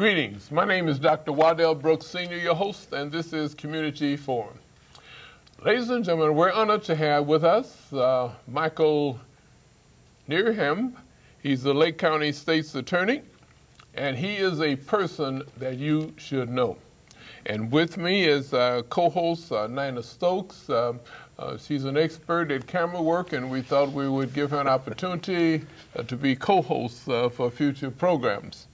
Greetings. My name is Dr. Waddell Brooks, Sr., your host, and this is Community Forum. Ladies and gentlemen, we're honored to have with us uh, Michael Nerheim. He's the Lake County State's Attorney, and he is a person that you should know. And with me is uh, co-host uh, Nina Stokes. Uh, uh, she's an expert at camera work, and we thought we would give her an opportunity uh, to be co-host for future programs.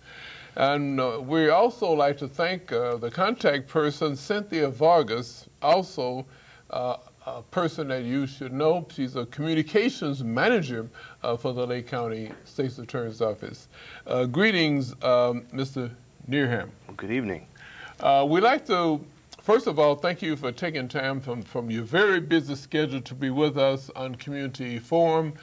And uh, we also like to thank uh, the contact person, Cynthia Vargas, also uh, a person that you should know. She's a communications manager uh, for the Lake County State's Attorney's Office. Uh, greetings, um, Mr. Nerheim. Good evening. Uh, we'd like to, first of all, thank you for taking time from, from your very busy schedule to be with us on Community Forum.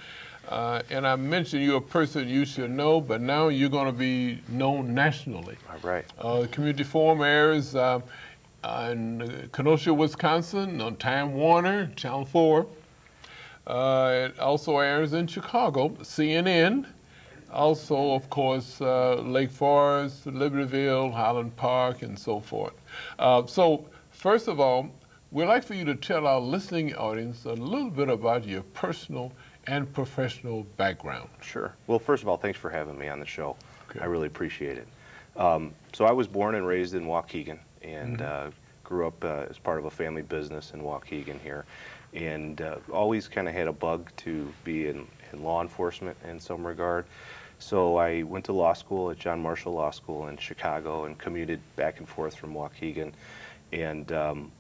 Uh, and I mentioned you're a person you should know, but now you're going to be known nationally. All right. Uh, Community Forum airs uh, in Kenosha, Wisconsin on Time Warner, Channel 4. Uh, it also airs in Chicago, CNN. Also, of course, uh, Lake Forest, Libertyville, Highland Park, and so forth. Uh, so, first of all, we'd like for you to tell our listening audience a little bit about your personal and professional background. Sure. Well, first of all, thanks for having me on the show. Okay. I really appreciate it. Um, so I was born and raised in Waukegan and uh, grew up uh, as part of a family business in Waukegan here and uh, always kind of had a bug to be in, in law enforcement in some regard. So I went to law school at John Marshall Law School in Chicago and commuted back and forth from Waukegan. And um,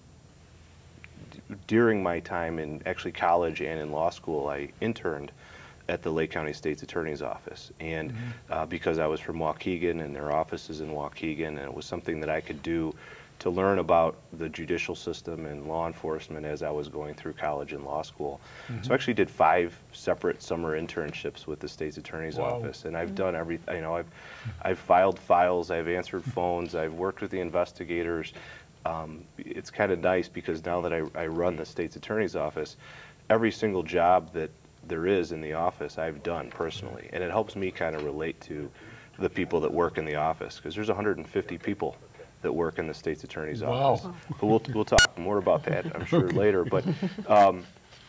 during my time in actually college and in law school, I interned at the Lake County State's Attorney's Office. And mm-hmm. uh, because I was from Waukegan and their office is in Waukegan, and it was something that I could do to learn about the judicial system and law enforcement as I was going through college and law school. So I mm-hmm. actually did five separate summer internships with the State's Attorney's Wow. Office, and I've mm-hmm. done everything. you know, I've, I've filed files, I've answered phones, I've worked with the investigators. Um, it's kind of nice because now that I, I run the State's Attorney's Office, every single job that there is in the office I've done personally, and it helps me kind of relate to the people that work in the office because there's 150 people that work in the state's attorney's Wow. office. But we'll, we'll talk more about that, I'm sure, later. But um,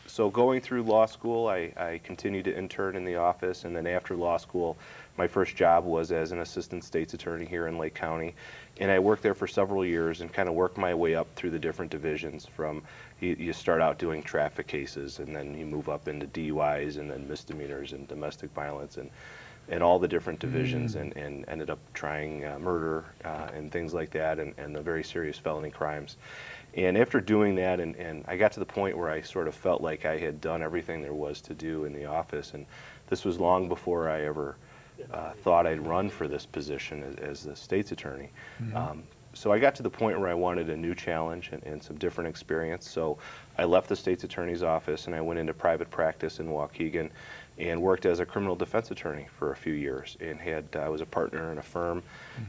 so going through law school, I, I continued to intern in the office, and then after law school, my first job was as an assistant state's attorney here in Lake County. And I worked there for several years and kind of worked my way up through the different divisions from you, you start out doing traffic cases and then you move up into DUIs and then misdemeanors and domestic violence and and all the different divisions and, and ended up trying uh, murder uh, and things like that and, and the very serious felony crimes. And after doing that, and, and I got to the point where I sort of felt like I had done everything there was to do in the office. And this was long before I ever uh, thought I'd run for this position as, as the state's attorney. Um, so I got to the point where I wanted a new challenge and, and some different experience. So I left the state's attorney's office and I went into private practice in Waukegan and worked as a criminal defense attorney for a few years and had I was a partner in a firm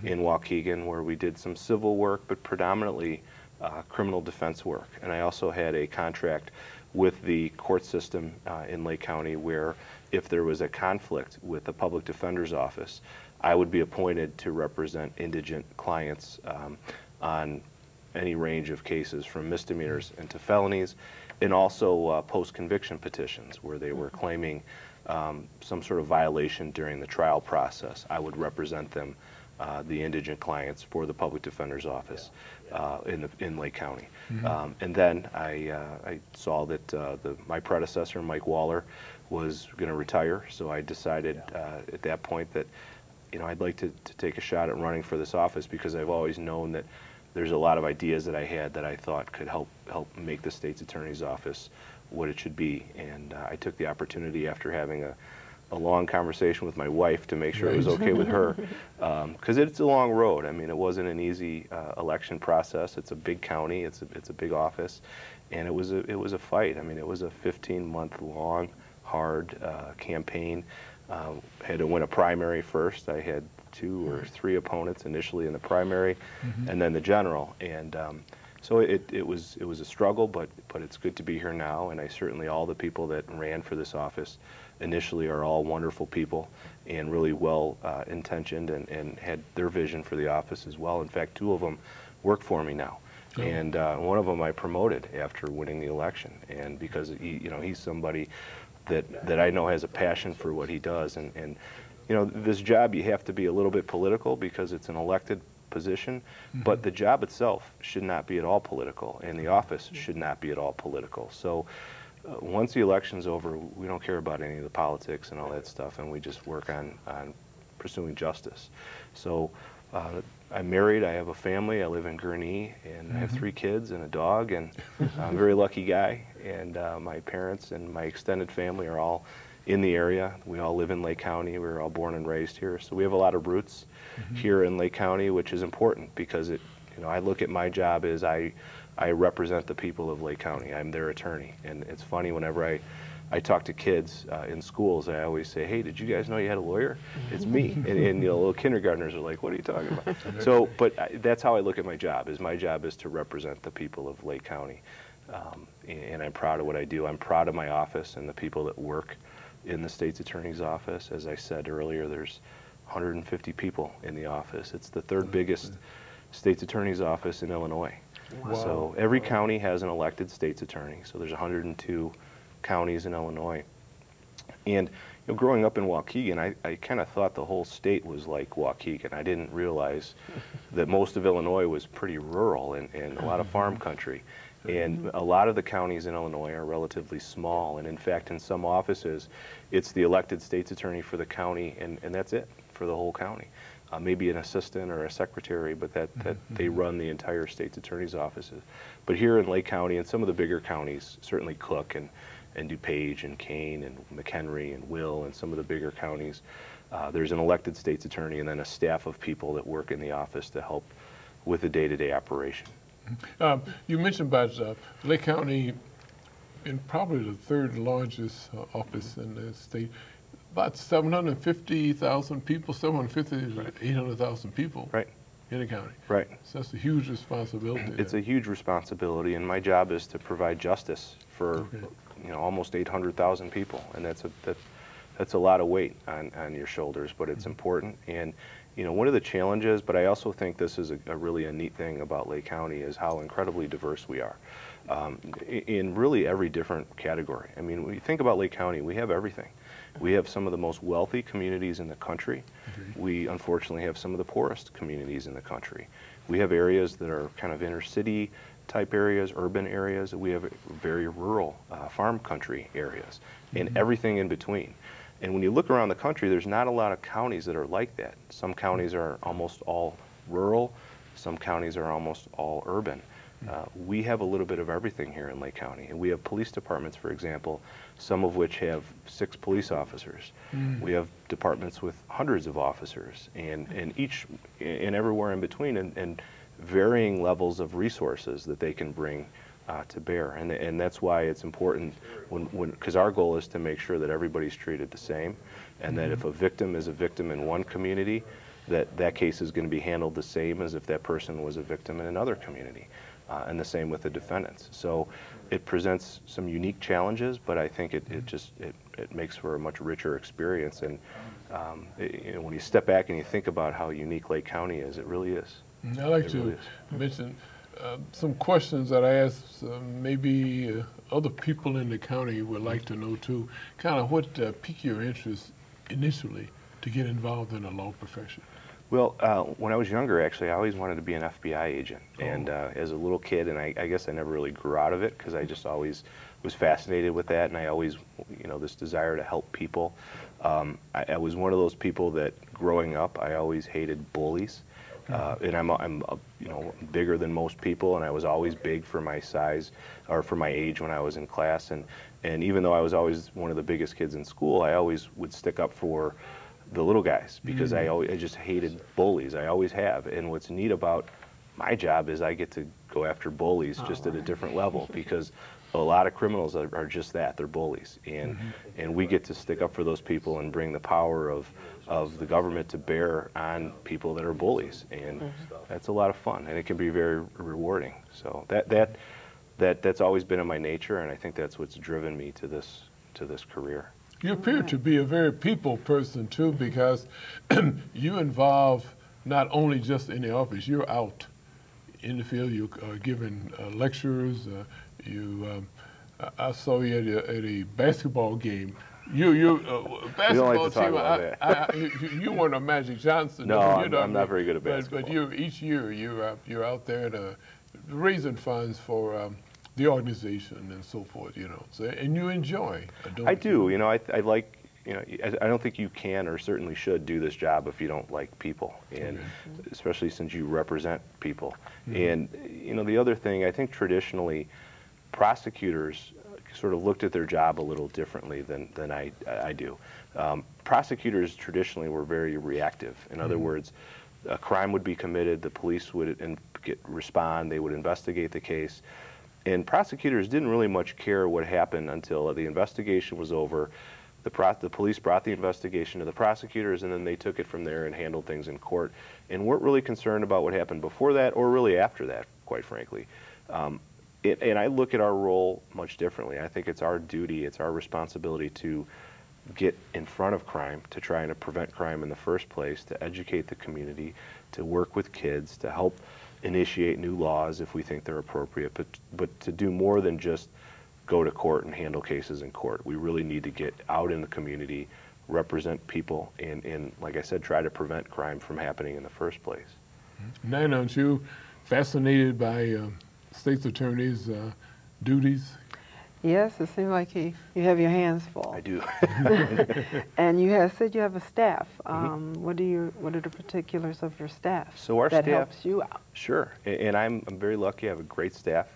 in Waukegan where we did some civil work but predominantly uh, criminal defense work and I also had a contract with the court system uh, in Lake County where if there was a conflict with the public defender's office I would be appointed to represent indigent clients um, on any range of cases from misdemeanors into felonies and also uh, post-conviction petitions where they were claiming um, some sort of violation during the trial process. I would represent them, uh, the indigent clients, for the public defender's office uh, in, the, in Lake County. Um, and then I, uh, I saw that uh, the, my predecessor, Mike Waller, was going to retire, so I decided uh, at that point that you know, I'd like to, to take a shot at running for this office because I've always known that there's a lot of ideas that I had that I thought could help help make the state's attorney's office what it should be. And uh, I took the opportunity after having a, a long conversation with my wife to make sure it was okay with her because it's a long road. I mean, it wasn't an easy uh, election process. It's a big county. It's a, it's a big office, and it was a it was a fight. I mean, it was a 15 month long, hard uh, campaign. Um, had to win a primary first. I had two or three opponents initially in the primary, and then the general. And um, so it, it was it was a struggle, but but it's good to be here now. And I certainly all the people that ran for this office initially are all wonderful people and really well uh, intentioned and, and had their vision for the office as well. In fact, two of them work for me now. Oh. And uh, one of them I promoted after winning the election, and because he, you know he's somebody that that I know has a passion for what he does, and and you know this job you have to be a little bit political because it's an elected position, but the job itself should not be at all political, and the office should not be at all political. So. Uh, once the election's over, we don't care about any of the politics and all that stuff, and we just work on, on pursuing justice. So uh, I'm married, I have a family, I live in Gurnee, and I have three kids and a dog, and I'm a very lucky guy. And uh, my parents and my extended family are all in the area. We all live in Lake County. We were all born and raised here, so we have a lot of roots here in Lake County, which is important because it, you know, I look at my job as I, I represent the people of Lake County. I'm their attorney, and it's funny whenever I. I talk to kids uh, in schools. I always say, "Hey, did you guys know you had a lawyer? It's me." and, and you know, little kindergartners are like, "What are you talking about?" so, but I, that's how I look at my job. Is my job is to represent the people of Lake County, um, and, and I'm proud of what I do. I'm proud of my office and the people that work in the state's attorney's office. As I said earlier, there's 150 people in the office. It's the third biggest state's attorney's office in Illinois. Wow. So every county has an elected state's attorney. So there's 102 counties in Illinois. And you know, growing up in Waukegan, I, I kind of thought the whole state was like Waukegan. I didn't realize that most of Illinois was pretty rural and, and a lot of farm mm-hmm. country. Mm-hmm. And a lot of the counties in Illinois are relatively small. And in fact, in some offices, it's the elected state's attorney for the county, and, and that's it for the whole county. Uh, maybe an assistant or a secretary, but that, that mm-hmm. they run the entire state's attorney's offices. But here in Lake County and some of the bigger counties, certainly Cook and, and DuPage and Kane and McHenry and Will and some of the bigger counties, uh, there's an elected state's attorney and then a staff of people that work in the office to help with the day-to-day operation. Um, you mentioned about uh, Lake County, in probably the third largest uh, office in the state. About 750,000 people, 750 to 800,000 people Right, in the county. right. So that's a huge responsibility. It's a huge responsibility, and my job is to provide justice for, Okay. You know, almost 800,000 people, and that's a that, that's a lot of weight on, on your shoulders, but it's important. And you know, one of the challenges, but I also think this is a, a really a neat thing about Lake County is how incredibly diverse we are, um, in really every different category. I mean, when you think about Lake County, we have everything. We have some of the most wealthy communities in the country. We unfortunately have some of the poorest communities in the country. We have areas that are kind of inner city type areas, urban areas. We have very rural uh, farm country areas, and everything in between. And when you look around the country, there's not a lot of counties that are like that. Some counties are almost all rural. Some counties are almost all urban. Uh, we have a little bit of everything here in Lake County. And we have police departments, for example, some of which have six police officers. We have departments with hundreds of officers, and, and each, and everywhere in between, and, and varying levels of resources that they can bring uh, to bear. And, and that's why it's important when, when, because our goal is to make sure that everybody's treated the same, and that if a victim is a victim in one community, that that case is going to be handled the same as if that person was a victim in another community, uh, and the same with the defendants. So it presents some unique challenges, but I think it, it just it, it makes for a much richer experience. And um, it- you know, when you step back and you think about how unique Lake County is, it really is. I'd like It to really mention uh, some questions that I asked uh, maybe uh, other people in the county would like to know too. Kind of what uh, piqued your interest initially to get involved in the law profession? Well, uh, when I was younger, actually, I always wanted to be an FBI agent. And uh, as a little kid, and I, I guess I never really grew out of it because I just always was fascinated with that, and I always, you know, this desire to help people. Um, I, I was one of those people that, growing up, I always hated bullies. Uh, and I'm, I'm, you know, bigger than most people, and I was always big for my size or for my age when I was in class. And, and even though I was always one of the biggest kids in school, I always would stick up for the little guys because I always I just hated bullies. I always have. And what's neat about my job is I get to go after bullies just at a different level because a lot of criminals are, are just that they're bullies and and we get to stick up for those people and bring the power of of the government to bear on people that are bullies. And that's a lot of fun and it can be very rewarding. So that that that that's always been in my nature and I think that's what's driven me to this to this career. You appear to be a very people person too, because you involve not only just in the office, you're out in the field, you're uh, giving uh, lectures, uh, you, um, I saw you at a, at a basketball game. You, you, uh, basketball like team. I, I, I, you, you weren't a Magic Johnson. No, I'm, I'm, not very good at basketball. But, but you, each year, you're uh, you're out there to, raising funds for um, the organization and so forth. You know, so and you enjoy. I do. You know, I, I like you know, I don't think you can or certainly should do this job if you don't like people, and okay. especially since you represent people. Mm-hmm. And you know, the other thing I think traditionally, prosecutors sort of looked at their job a little differently than than I I do. Um, prosecutors traditionally were very reactive. In other mm-hmm. words, a crime would be committed, the police would get, respond, they would investigate the case. And prosecutors didn't really much care what happened until the investigation was over the, pro- the police brought the investigation to the prosecutors, and then they took it from there and handled things in court, and weren't really concerned about what happened before that or really after that, quite frankly. Um, it, and I look at our role much differently. I think it's our duty, it's our responsibility to get in front of crime, to try and prevent crime in the first place, to educate the community, to work with kids, to help initiate new laws if we think they're appropriate, but, but to do more than just go to court and handle cases in court. We really need to get out in the community, represent people, and, and like I said, try to prevent crime from happening in the first place. Nina, aren't you fascinated by uh, state's attorney's uh, duties? Yes, it seems like you, you have your hands full. I do. and you have said you have a staff. Mm-hmm. Um, mm -hmm. What do you? What are the particulars of your staff? So our that staff helps you out. Sure, and I'm I'm very lucky. I have a great staff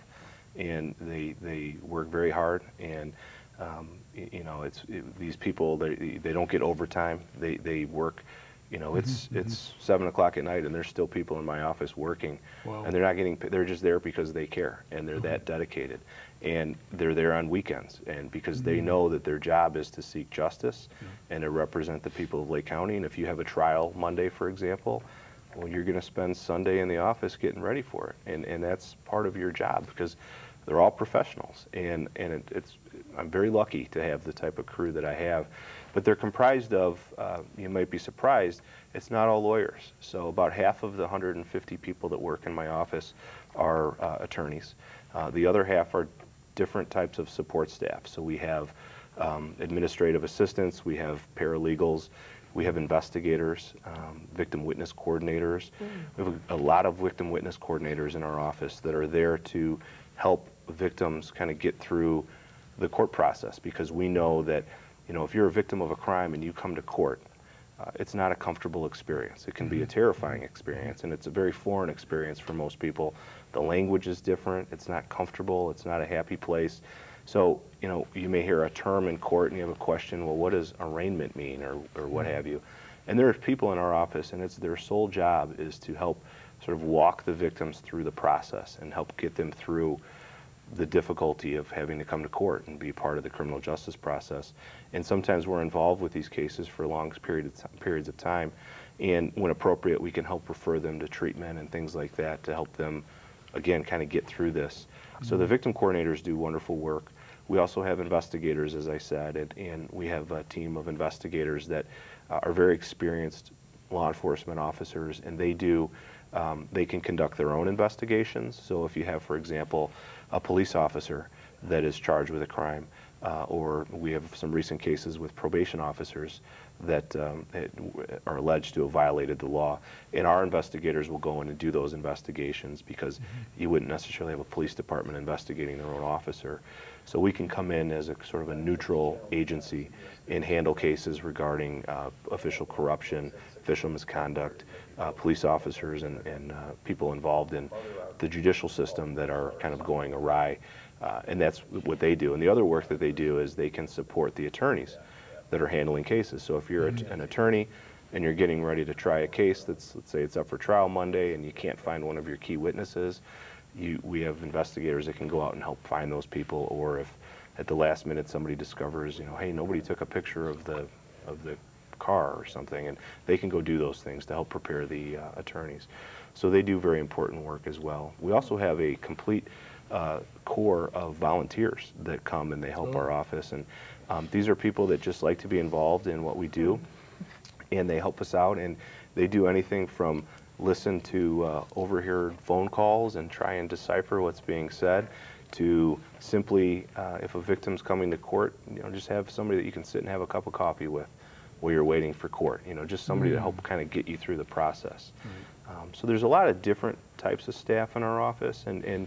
and they they work very hard and um, you know it's it, these people they they don't get overtime they they work you know it's mm-hmm, it's mm-hmm. seven o'clock at night and there's still people in my office working. Wow. and they're not getting they're just there because they care and they're that dedicated. And they're there on weekends and because mm-hmm. they know that their job is to seek justice and to represent the people of Lake County. And if you have a trial Monday for example well, you're going to spend Sunday in the office getting ready for it, and and that's part of your job because they're all professionals, and and it, it's I'm very lucky to have the type of crew that I have, but they're comprised of uh, you might be surprised it's not all lawyers. So about half of the 150 people that work in my office are uh, attorneys. Uh, the other half are different types of support staff. So we have um, administrative assistants, we have paralegals, we have investigators, um, victim witness coordinators. Mm. We have a, a, lot of victim witness coordinators in our office that are there to help victims kind of get through the court process because we know that, you know, if you're a victim of a crime and you come to court, uh, it's not a comfortable experience. It can be a mm-hmm. terrifying experience, and it's a very foreign experience for most people. The language is different. It's not comfortable. It's not a happy place. So, you know, you may hear a term in court and you have a question, well, what does arraignment mean or, or what have you? And there are people in our office and it's their sole job is to help sort of walk the victims through the process and help get them through the difficulty of having to come to court and be part of the criminal justice process. And sometimes we're involved with these cases for long period periods of time. And when appropriate, we can help refer them to treatment and things like that to help them, again, kind of get through this. Mm -hmm. So the mm-hmm. victim coordinators do wonderful work. We also have investigators, as I said, and, and we have a team of investigators that uh, are very experienced law enforcement officers, and they do, um, they can conduct their own investigations. So if you have, for example, a police officer that is charged with a crime, uh, or we have some recent cases with probation officers that um, are alleged to have violated the law. And our investigators will go in and do those investigations because mm -hmm. you wouldn't necessarily have a police department investigating their own officer. So we can come in as a sort of a neutral agency and handle cases regarding uh, official corruption, official misconduct, uh, police officers and, and uh, people involved in the judicial system that are kind of going awry. Uh, and that's what they do. And the other work that they do is they can support the attorneys that are handling cases. So if you're a, an attorney and you're getting ready to try a case that's, let's say it's up for trial Monday and you can't find one of your key witnesses, you, we have investigators that can go out and help find those people or if at the last minute somebody discovers, you know, hey, nobody took a picture of the, of the car or something, and they can go do those things to help prepare the uh, attorneys. So they do very important work as well. We also have a complete uh, corps of volunteers that come and they help our office. And um, these are people that just like to be involved in what we do, and they help us out. And they do anything from listen to uh, overheard phone calls and try and decipher what's being said to simply, uh, if a victim's coming to court, you know, just have somebody that you can sit and have a cup of coffee with while you're waiting for court. You know, just somebody to help kind of get you through the process. Um, so there's a lot of different types of staff in our office, and, and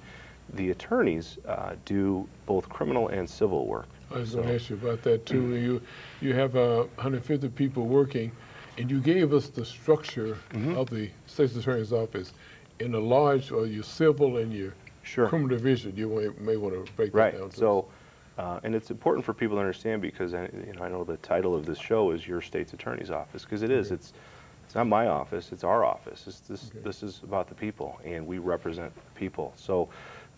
the attorneys uh, do both criminal and civil work. I was going to ask you about that too. You you have uh, 150 people working, and you gave us the structure Mm-hmm. of the state's attorney's office in a large, or your civil and your Sure. criminal division. You may, may want to break that Right. down. to So, uh, and it's important for people to understand because I, you know I know the title of this show is your state's attorney's office because it is. It's it's not my office. It's our office. It's this Okay. this is about the people and we represent people. So.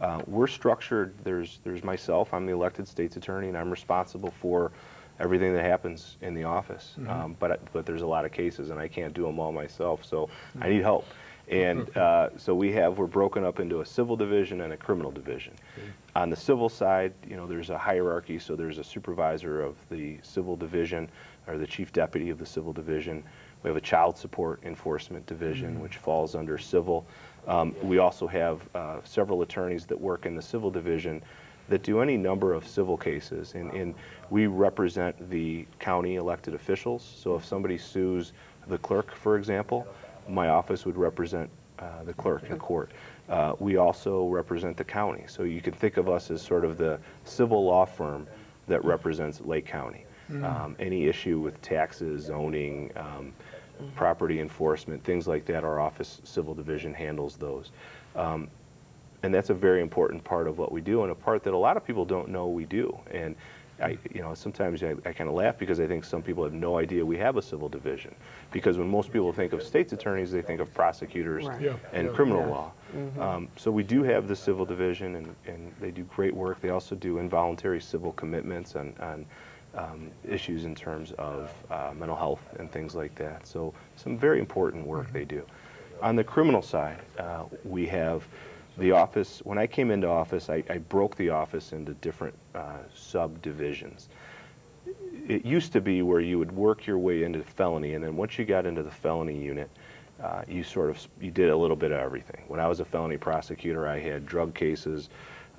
Uh, we're structured. There's there's myself. I'm the elected state's attorney, and I'm responsible for everything that happens in the office. Mm-hmm. Um, but but there's a lot of cases, and I can't do them all myself. So Mm-hmm. I need help. And uh, so we have we're broken up into a civil division and a criminal division. On the civil side, you know, there's a hierarchy. So there's a supervisor of the civil division, or the chief deputy of the civil division. We have a child support enforcement division, which falls under civil. Um, we also have uh, several attorneys that work in the civil division that do any number of civil cases. And, and we represent the county elected officials. So if somebody sues the clerk, for example, my office would represent uh, the clerk in court. Uh, we also represent the county. So you can think of us as sort of the civil law firm that represents Lake County. Um, any issue with taxes, zoning, um, property enforcement, things like that, our office civil division handles those. Um, and that's a very important part of what we do and a part that a lot of people don't know we do. And I, you know, sometimes I, I kind of laugh because I think some people have no idea we have a civil division. Because when most people think of state's attorneys, they think of prosecutors Right. Yeah, and yeah. criminal Yeah. law. Um, so we do have the civil division, and, and they do great work. They also do involuntary civil commitments on, on um, issues in terms of uh, mental health and things like that. So some very important work they do. On the criminal side, uh, we have the office. When I came into office, I, I broke the office into different uh, subdivisions it used to be where you would work your way into felony, and then once you got into the felony unit, uh, you sort of you did a little bit of everything. When I was a felony prosecutor, I had drug cases,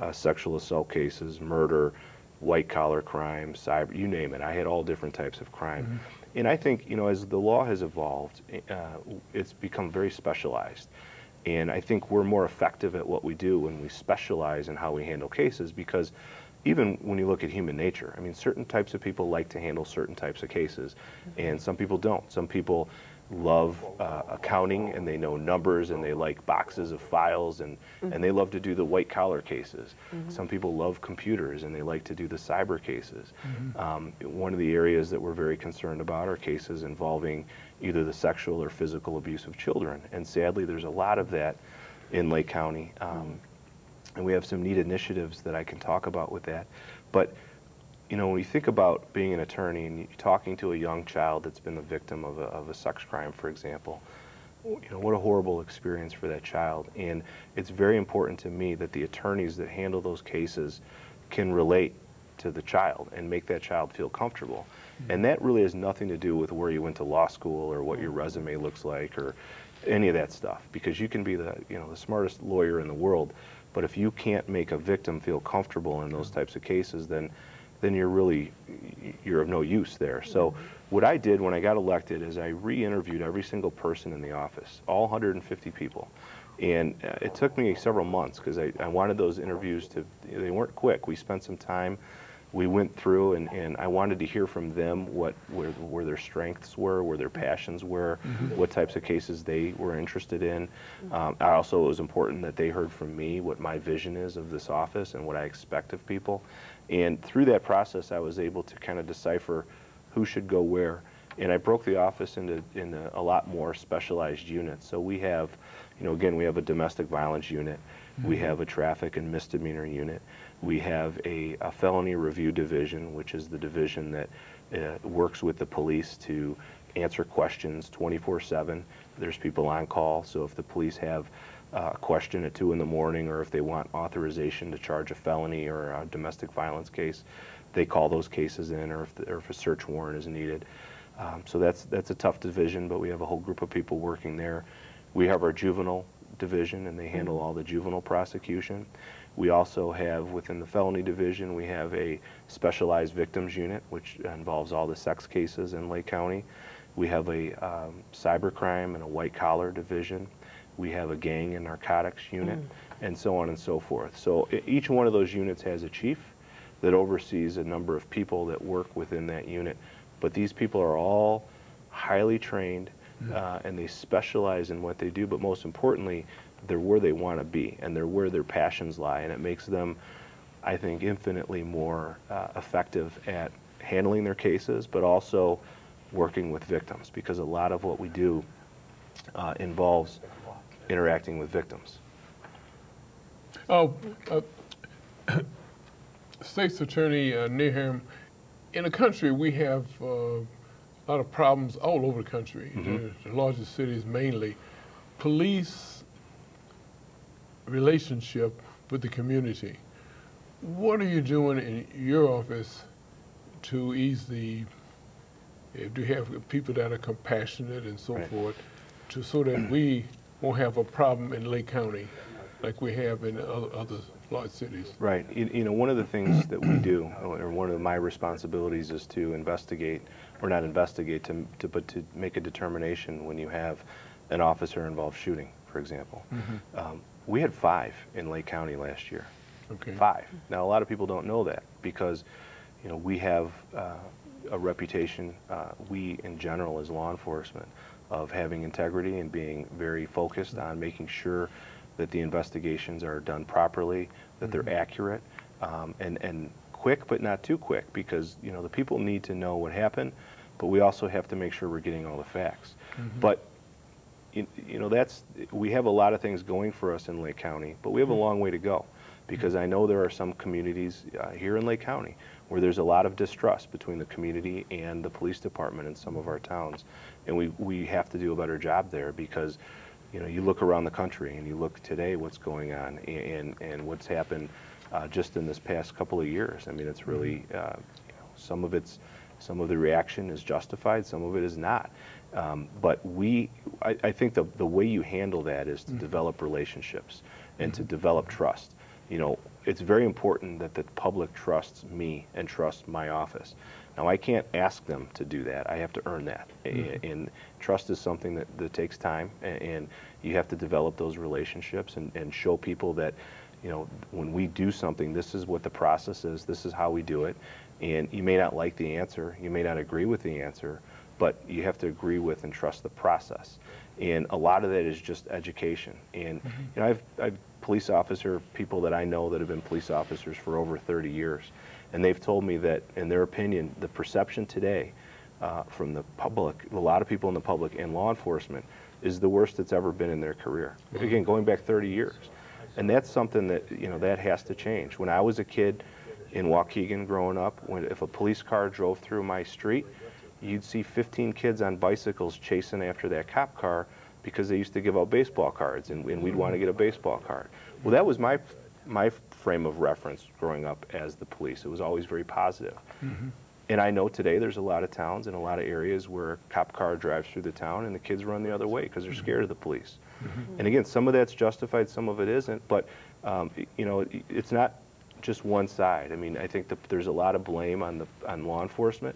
uh, sexual assault cases, murder, white collar crime, cyber, you name it. I had all different types of crime, mm-hmm. and I think you know as the law has evolved, eh, uh, it's become very specialized. And I think we're more effective at what we do when we specialize in how we handle cases because even when you look at human nature, I mean, certain types of people like to handle certain types of cases, mm-hmm. and some people don't. Some people love uh, accounting and they know numbers and they like boxes of files and, and they love to do the white collar cases. Some people love computers and they like to do the cyber cases. Um, one of the areas that we're very concerned about are cases involving either the sexual or physical abuse of children, and sadly, there's a lot of that in Lake County. Um, and we have some neat initiatives that I can talk about with that. But you know, when you think about being an attorney and you're talking to a young child that's been the victim of a, of a sex crime, for example, you know, what a horrible experience for that child. And it's very important to me that the attorneys that handle those cases can relate to the child and make that child feel comfortable. Mm-hmm. And that really has nothing to do with where you went to law school or what your mm-hmm. resume looks like or any of that stuff because you can be the, you know, the smartest lawyer in the world, but if you can't make a victim feel comfortable in those types of cases, then then you're really you're of no use there. So what I did when I got elected is I re-interviewed every single person in the office, all 150 people. And uh, it took me several months because I, I wanted those interviews to, they weren't quick. We spent some time, we went through and, and I wanted to hear from them what, where, where their strengths were, where their passions were, what types of cases they were interested in. Um, I also, it was important that they heard from me what my vision is of this office and what I expect of people. And through that process, I was able to kind of decipher who should go where. And I broke the office into, into a lot more specialized units. So we have, you know, again, we have a domestic violence unit. We have a traffic and misdemeanor unit. We have a, a felony review division, which is the division that uh, works with the police to answer questions 24/7. There's people on call, so if the police have uh, question at two in the morning, or if they want authorization to charge a felony or a domestic violence case, they call those cases in, or if, the, or if a search warrant is needed. Um, so that's that's a tough division, but we have a whole group of people working there. We have our juvenile division, and they handle all the juvenile prosecution. We also have within the felony division, we have a specialized victims unit, which involves all the sex cases in Lake County. We have a um, cybercrime and a white collar division. We have a gang and narcotics unit, and so on and so forth. So each one of those units has a chief that oversees a number of people that work within that unit. But these people are all highly trained uh, and they specialize in what they do, but most importantly, they're where they want to be and they're where their passions lie. And it makes them, I think, infinitely more uh, effective at handling their cases, but also working with victims because a lot of what we do uh, involves interacting with victims. Oh, uh, State's Attorney uh, Needham, in the country we have uh, a lot of problems all over the country, the, the largest cities mainly. Police relationship with the community. What are you doing in your office to ease the, uh, do you have people that are compassionate and so Right. forth, to, so that we won't have a problem in Lake County like we have in other, other large cities? Right. You, you know, one of the things that we do, or one of my responsibilities, is to investigate, or not investigate, to, to but to make a determination when you have an officer involved shooting, for example. Um, we had five in Lake County last year. Okay. Five. Now, a lot of people don't know that because, you know, we have uh, a reputation, uh, we in general as law enforcement, of having integrity and being very focused on making sure that the investigations are done properly, that they're accurate, um, and, and quick, but not too quick, because, you know, the people need to know what happened, but we also have to make sure we're getting all the facts. But you, you know, that's, we have a lot of things going for us in Lake County, but we have a long way to go. Because I know there are some communities uh, here in Lake County where there's a lot of distrust between the community and the police department in some of our towns. And we, we have to do a better job there because, you know, you look around the country and you look today what's going on and, and what's happened uh, just in this past couple of years. I mean, it's really, uh, you know, some of it's, some of the reaction is justified, some of it is not. Um, but we, I, I think the, the way you handle that is to develop relationships and to develop trust. You know, it's very important that the public trusts me and trusts my office. Now, I can't ask them to do that. I have to earn that. A- hmm. And trust is something that, that takes time, and you have to develop those relationships and, and show people that, you know, when we do something, this is what the process is, this is how we do it. And you may not like the answer, you may not agree with the answer, but you have to agree with and trust the process. And a lot of that is just education. And mm-hmm. you know, I've, I've police officer people that I know that have been police officers for over 30 years, and they've told me that, in their opinion, the perception today uh, from the public, a lot of people in the public and law enforcement, is the worst it's ever been in their career. Again, going back 30 years. And that's something that, you know, that has to change. When I was a kid in Waukegan growing up, when if a police car drove through my street, you'd see 15 kids on bicycles chasing after that cop car because they used to give out baseball cards and, and we'd want to get a baseball card. Well, that was my, my frame of reference growing up as the police. It was always very positive. And I know today there's a lot of towns and a lot of areas where a cop car drives through the town and the kids run the other way because they're scared of the police. And again, some of that's justified, some of it isn't. But um, you know, it- it's not just one side. I mean, I think that there's a lot of blame on the on law enforcement.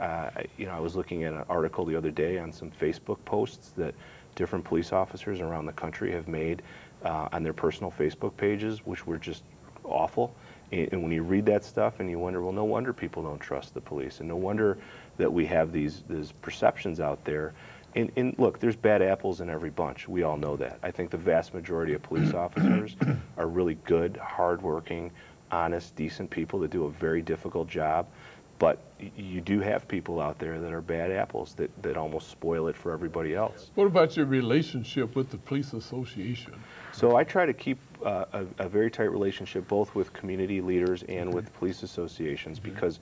Uh, you know, I was looking at an article the other day on some Facebook posts that different police officers around the country have made uh, on their personal Facebook pages, which were just awful. And, and when you read that stuff, and you wonder, well, no wonder people don't trust the police, and no wonder that we have these these perceptions out there. And, and look, there's bad apples in every bunch. We all know that. I think the vast majority of police officers are really good, hardworking, honest, decent people that do a very difficult job. But you do have people out there that are bad apples that, that almost spoil it for everybody else. What about your relationship with the police association? So I try to keep uh, a, a very tight relationship both with community leaders and with police associations because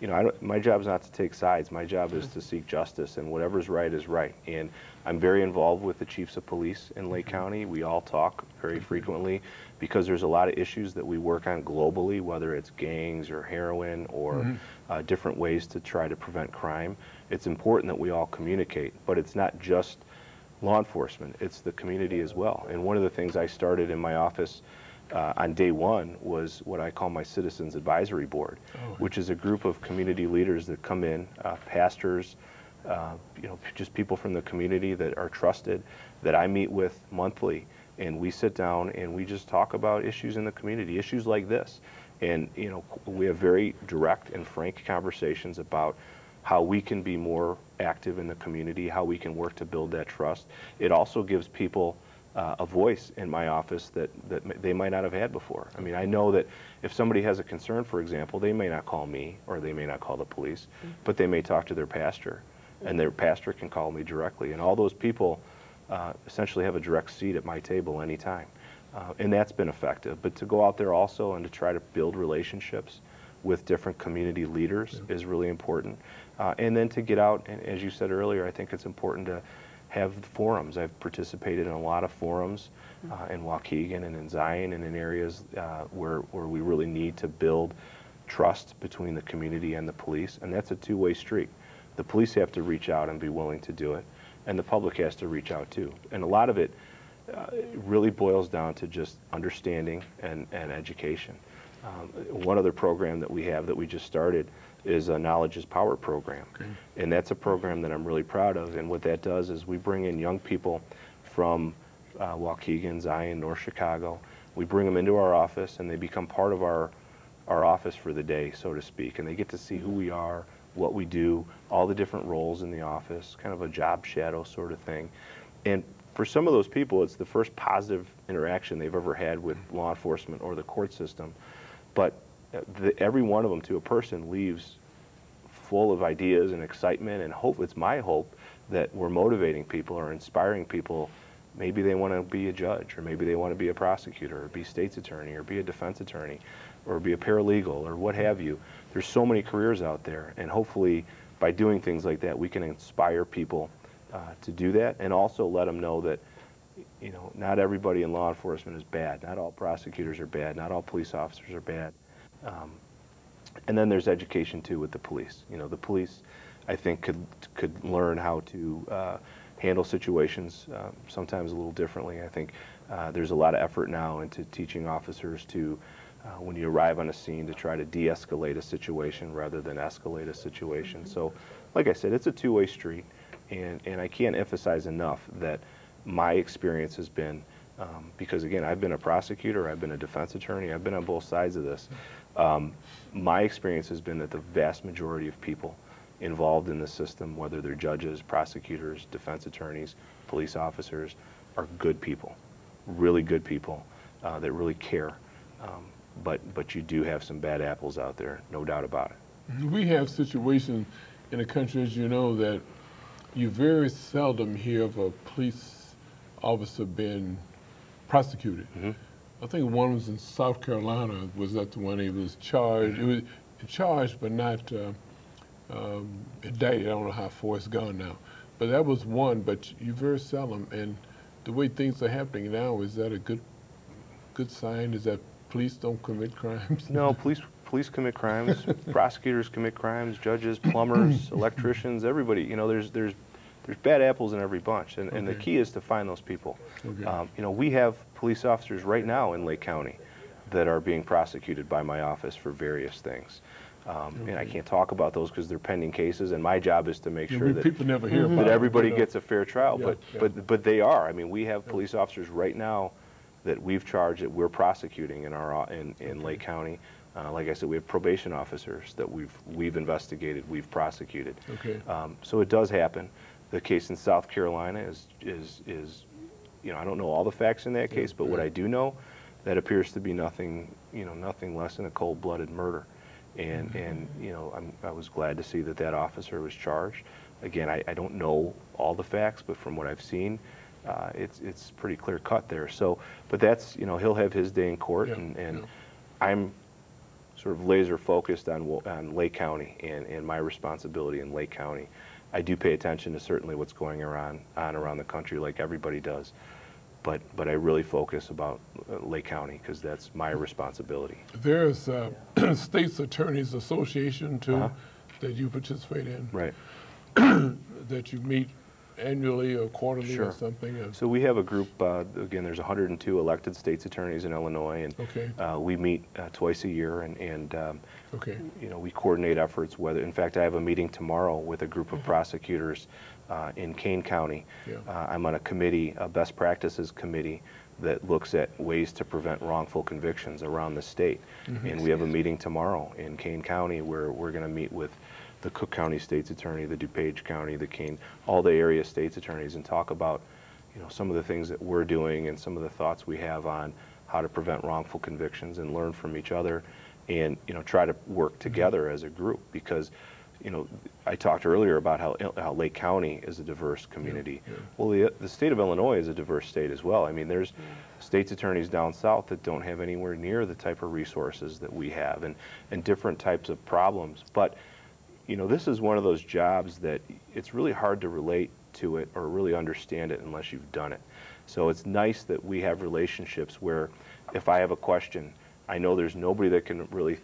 you know, I don't, my job is not to take sides. My job is to seek justice, and whatever's right is right. And I'm very involved with the chiefs of police in Lake County. We all talk very frequently because there's a lot of issues that we work on globally, whether it's gangs or heroin or uh, different ways to try to prevent crime. It's important that we all communicate, but it's not just law enforcement, it's the community as well. And one of the things I started in my office uh, on day one was what I call my Citizens Advisory Board, Oh. which is a group of community leaders that come in, uh, pastors, uh, you know, just people from the community that are trusted, that I meet with monthly, and we sit down and we just talk about issues in the community, issues like this. And, you know, we have very direct and frank conversations about how we can be more active in the community, how we can work to build that trust. It also gives people uh, a voice in my office that, that they might not have had before. I mean, I know that if somebody has a concern, for example, they may not call me or they may not call the police, but they may talk to their pastor, and their pastor can call me directly. And all those people uh, essentially have a direct seat at my table anytime. Uh, and that's been effective. But to go out there also and to try to build relationships with different community leaders is really important. Uh, and then to get out, and as you said earlier, I think it's important to have forums. I've participated in a lot of forums uh, in Waukegan and in Zion and in areas uh, where, where we really need to build trust between the community and the police, and that's a two-way street. The police have to reach out and be willing to do it, and the public has to reach out too. And a lot of it uh, really boils down to just understanding and, and education. Um, one other program that we have that we just started is a Knowledge is Power program. And that's a program that I'm really proud of. And what that does is we bring in young people from uh, Waukegan, Zion, North Chicago. We bring them into our office and they become part of our, our office for the day, so to speak. And they get to see who we are, what we do, all the different roles in the office, kind of a job shadow sort of thing. And for some of those people, it's the first positive interaction they've ever had with law enforcement or the court system. But uh, the, every one of them, to a person, leaves full of ideas and excitement and hope. It's my hope that we're motivating people or inspiring people. Maybe they want to be a judge, or maybe they want to be a prosecutor, or be state's attorney, or be a defense attorney, or be a paralegal, or what have you. There's so many careers out there, and hopefully, by doing things like that, we can inspire people uh, to do that, and also let them know that, you know, not everybody in law enforcement is bad. Not all prosecutors are bad. Not all police officers are bad. Um, and then there's education too with the police. You know, the police, I think, could could learn how to uh, handle situations um, sometimes a little differently. I think uh, there's a lot of effort now into teaching officers to, uh, when you arrive on a scene, to try to de-escalate a situation rather than escalate a situation. So, like I said, it's a two-way street, and and I can't emphasize enough that my experience has been. Um, because again, I've been a prosecutor, I've been a defense attorney, I've been on both sides of this. Um, my experience has been that the vast majority of people involved in the system, whether they're judges, prosecutors, defense attorneys, police officers, are good people, really good people uh, that really care. Um, but but you do have some bad apples out there, no doubt about it. We have situations in the country, as you know, that you very seldom hear of a police officer being prosecuted. I think one was in South Carolina. Was that the one he was charged? It was charged, but not uh, um, indicted. I don't know how far it's gone now, but that was one. But you very seldom, and the way things are happening now, is that a good good sign? Is that police don't commit crimes? No, police police commit crimes, prosecutors commit crimes, judges, plumbers, electricians, everybody. You know, there's there's there's bad apples in every bunch, and, and the key is to find those people. Okay. Um, you know, we have police officers right now in Lake County that are being prosecuted by my office for various things. Um, And I can't talk about those because they're pending cases, and my job is to make Yeah, sure that people never hear about that it, everybody you know. gets a fair trial. Yeah, but yeah. but but they are. I mean, we have police officers right now that we've charged that we're prosecuting in our in, in Lake County. Uh, like I said, we have probation officers that we've we've investigated, we've prosecuted. Okay. Um, so it does happen. The case in South Carolina is is is, you know, I don't know all the facts in that case, but what. I do know, that appears to be nothing, you know, nothing less than a cold-blooded murder. And and you know, I'm, I was glad to see that that officer was charged. Again, I, I don't know all the facts, but from what I've seen, uh, it's it's pretty clear cut there. So, but that's you know, he'll have his day in court, Yeah, and, and yeah. I'm sort of laser focused on, on Lake County and, and my responsibility in Lake County. I do pay attention to certainly what's going around, on around the country like everybody does. But, but I really focus about uh, Lake County because that's my responsibility. There's uh, States Attorneys Association too Uh-huh. that you participate in, Right. that you meet annually or quarterly or something. and- So we have a group, uh, again, there's 102 elected states attorneys in Illinois, and Okay. uh, we meet uh, twice a year, and, and um, Okay, you know, we coordinate efforts, whether, in fact, I have a meeting tomorrow with a group Mm-hmm. of prosecutors uh, in Kane County. Yeah. Uh, I'm on a committee, a best practices committee, that looks at ways to prevent wrongful convictions around the state. Mm-hmm. And we have a meeting tomorrow in Kane County where we're going to meet with the Cook County State's Attorney, the DuPage County, the Kane, all the area state's attorneys, and talk about, you know, some of the things that we're doing and some of the thoughts we have on how to prevent wrongful convictions and learn from each other and, you know, try to work mm-hmm. together as a group because, you know, I talked earlier about how, how Lake County is a diverse community. yeah. Well, the, the state of Illinois is a diverse state as well. I mean, there's mm. states attorneys down south that don't have anywhere near the type of resources that we have and, and different types of problems. But, you know, this is one of those jobs that it's really hard to relate to it or really understand it unless you've done it. So it's nice that we have relationships where if I have a question, I know there's nobody that can really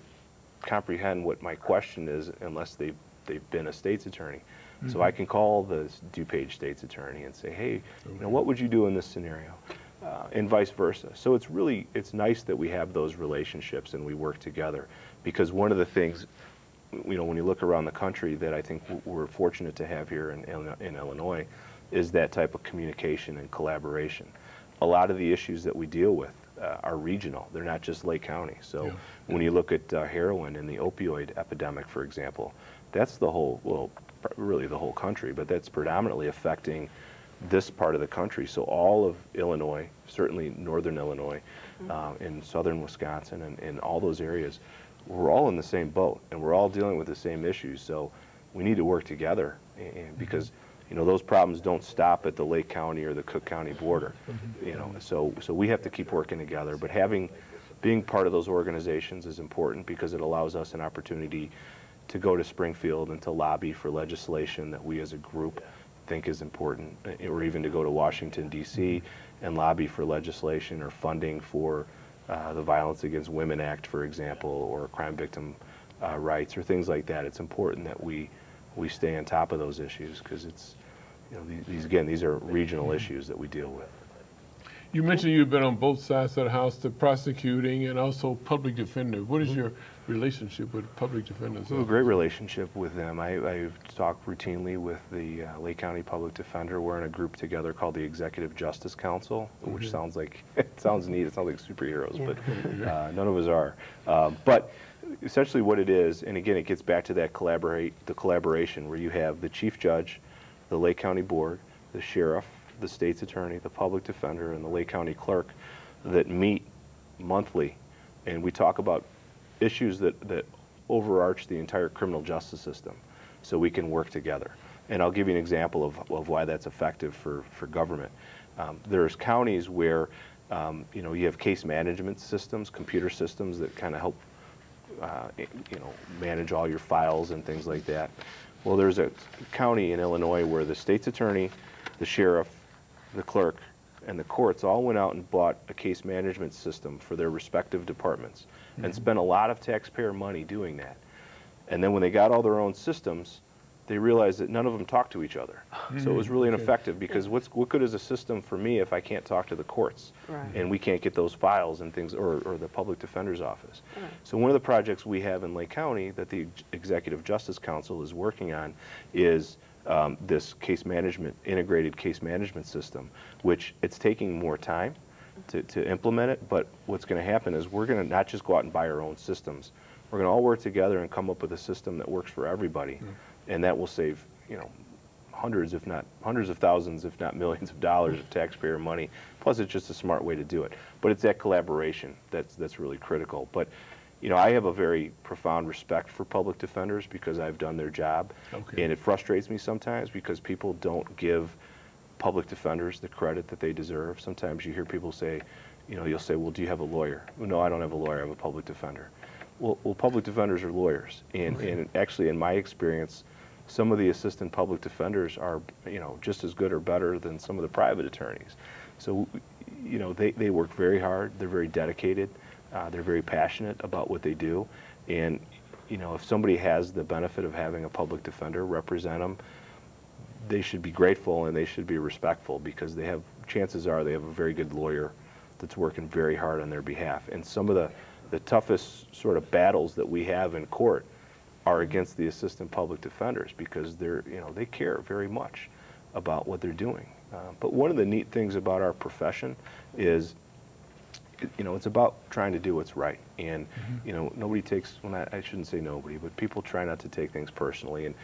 comprehend what my question is unless they've, they've been a state's attorney. So I can call the DuPage state's attorney and say, hey, you know, what would you do in this scenario? Uh, and vice versa. So it's really, it's nice that we have those relationships and we work together. Because one of the things, you know, when you look around the country that I think we're fortunate to have here in, in Illinois is that type of communication and collaboration. A lot of the issues that we deal with uh, are regional. They're not just Lake County. So Yeah. when you look at uh, heroin and the opioid epidemic, for example, that's the whole, well, really the whole country, but that's predominantly affecting this part of the country. So all of Illinois, certainly northern Illinois, uh, in southern Wisconsin, and, and all those areas, we're all in the same boat, and we're all dealing with the same issues. So we need to work together, and, and mm-hmm. because you know those problems don't stop at the Lake County or the Cook County border. Mm-hmm. You know, so so we have to keep working together. But having being part of those organizations is important because it allows us an opportunity to go to Springfield and to lobby for legislation that we as a group think is important, eh, or even to go to Washington, D.C. Mm-hmm. and lobby for legislation or funding for uh, the Violence Against Women Act, for example, or crime victim uh, rights, or things like that. It's important that we, we stay on top of those issues because it's, you know, these, these, again, these are regional issues that we deal with. you mentioned you've been on both sides of the house, the prosecuting and also public defender. What is your relationship with public defenders? We have a great relationship with them. I, I talk routinely with the uh, Lake County Public Defender. We're in a group together called the Executive Justice Council, which sounds like it sounds neat. It sounds like superheroes, but uh, none of us are. Um, but essentially, what it is, and again, it gets back to that collaborate, the collaboration where you have the chief judge, the Lake County Board, the sheriff, the state's attorney, the public defender, and the Lake County clerk that meet monthly, and we talk about issues that, that overarch the entire criminal justice system so we can work together. And I'll give you an example of, of why that's effective for, for government. Um, there's counties where um, you know you have case management systems, computer systems that kind of help uh, you know manage all your files and things like that. Well, there's a county in Illinois where the state's attorney, the sheriff, the clerk, and the courts all went out and bought a case management system for their respective departments and spent a lot of taxpayer money doing that. And then when they got all their own systems, they realized that none of them talked to each other. So it was really ineffective because what's, what good is a system for me if I can't talk to the courts? Right. And we can't get those files and things, or, or the public defender's office. Right. So one of the projects we have in Lake County that the Executive Justice Council is working on is um, this case management, integrated case management system, which it's taking more time to, to implement it, but what's going to happen is we're going to not just go out and buy our own systems. We're going to all work together and come up with a system that works for everybody, and that will save, you know, hundreds, if not hundreds of thousands, if not millions of dollars of taxpayer money. Plus, it's just a smart way to do it. But it's that collaboration that's that's really critical. But you know, I have a very profound respect for public defenders because I've done their job, Okay. and it frustrates me sometimes because people don't give public defenders the credit that they deserve. Sometimes you hear people say, you know, you'll say, well, do you have a lawyer? Well, no, I don't have a lawyer. I have a public defender. Well, well, public defenders are lawyers, and, and actually, in my experience, some of the assistant public defenders are, you know, just as good or better than some of the private attorneys. So, you know, they, they work very hard. They're very dedicated. Uh, they're very passionate about what they do, and you know, if somebody has the benefit of having a public defender represent them, they should be grateful and they should be respectful because they have chances are they have a very good lawyer that's working very hard on their behalf. And some of the, the toughest sort of battles that we have in court are against the assistant public defenders because they're, you know, they care very much about what they're doing. Uh, but one of the neat things about our profession is, you know, it's about trying to do what's right. And, you know, nobody takes, well, I shouldn't say nobody, but people try not to take things personally. And